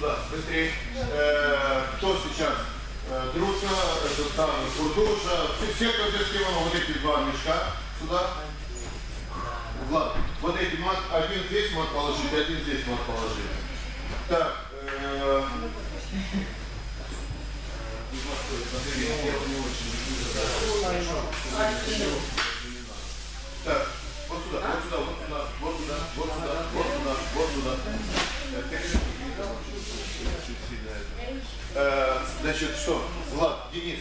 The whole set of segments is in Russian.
сюда, быстрее. Э, кто сейчас? Э, Друса, этот самый Курдуша. Все, все, кто без кимоно, вот эти два мешка сюда. Влад, вот эти мат, один здесь мат положить, один здесь мат положить. Так, э, так, вот сюда, вот сюда, вот сюда, вот сюда, вот сюда, вот сюда, вот сюда. Э, Значит, что, Влад, Денис,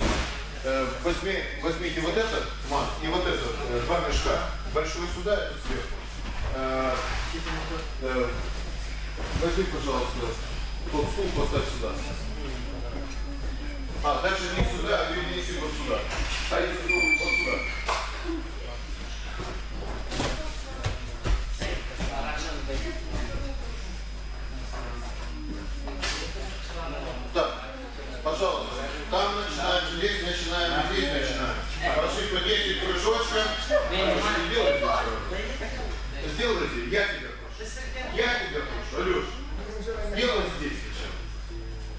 э, возьми, возьмите вот этот мат и вот этот, э, два мешка. Большой сюда, этот сверху. Э, э, Возьми, пожалуйста, тот стул поставь сюда. А, дальше не сюда, а перенеси вот сюда. А если вот сюда. Здесь начинаем, здесь начинаем. Пошли по 10 кружочков. Пошли, делайте? Сделайте, я тебя прошу. Я тебя прошу, Алеш. Делай здесь сейчас.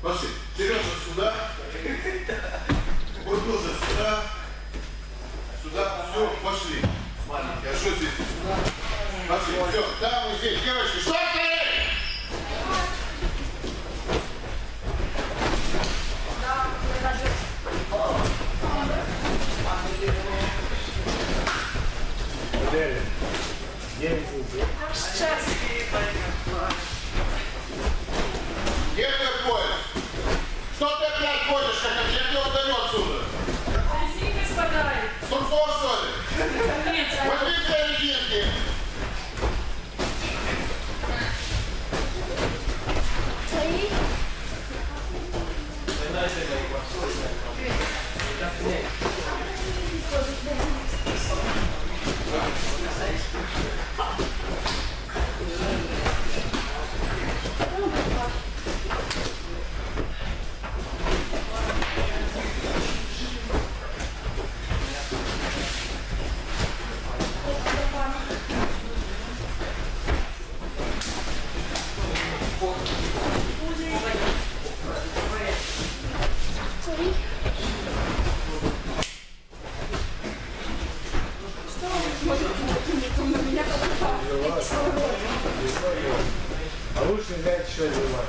Пошли. Сережа сюда. Вот тоже сюда. Сюда. Все, пошли. Маленький. А что здесь? Пошли. Все, там и здесь. Девочки, что Jezus. Aż czas. Лучше взять еще дела.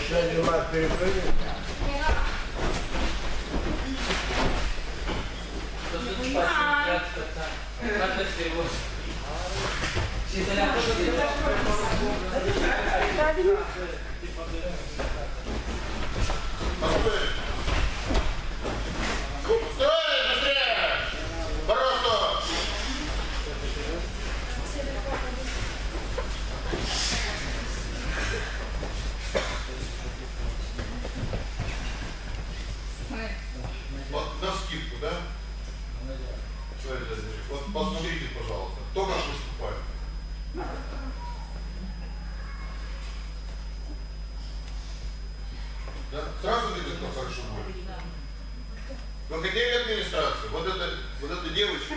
Еще один мат перепрыгнет. Постой. Amen. Хотели администрацию? Вот эта, вот эта девочка,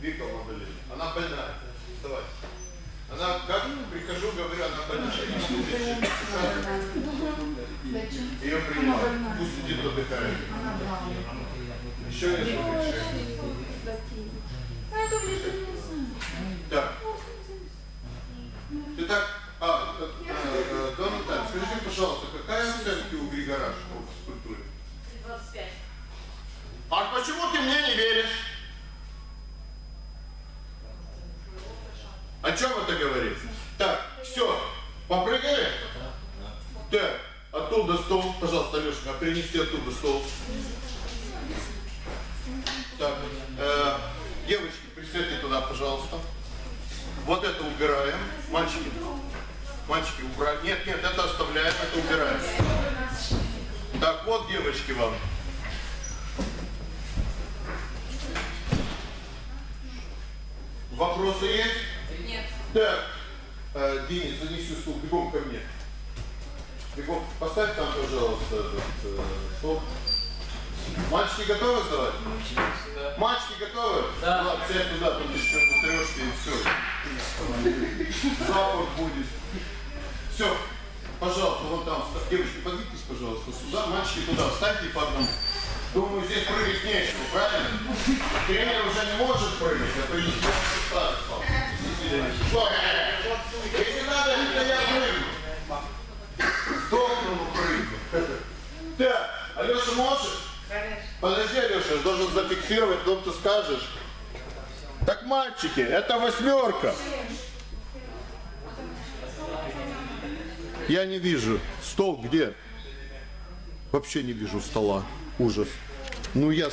Вика Мадалин, она больная. Давай. Она, как прихожу, говорю, она больная. Не. Ее принимают. Пусть сидит, отдыхает. Еще несколько решений. Так. Итак, а, э, э, Дон Наталья, скажите, пожалуйста, А почему ты мне не веришь? О чем это говорит? Так, все, попрыгали? Так, оттуда стол, пожалуйста, Алешка, принести оттуда стол. Так, э, девочки, присядьте туда, пожалуйста. Вот это убираем. Мальчики, мальчики, убрать. Нет, нет, это оставляем, это убираем. Так, вот, девочки, вам. Так, э, Денис, занеси стул бегом ко мне. Бегом, поставь там, пожалуйста, этот, э, стол. Мальчики готовы сдавать? Мальчики готовы? Да. Ладно, сядь туда, тут еще пострешься и все. Запах будет. Все. Пожалуйста, вон там, девочки, подвигайтесь, пожалуйста, сюда, мальчики туда, встаньте по одному. Думаю, здесь прыгать нечего, правильно? Тренер уже не может прыгать, а то не может. Что? Если надо, то я прыгну. Сдохну, но прыгну. Так, Алеша, можешь? Подожди, Алеша, должен зафиксировать, потом ты скажешь. Так, мальчики, это восьмерка. Я не вижу. Стол где? Вообще не вижу стола. Ужас. Ну я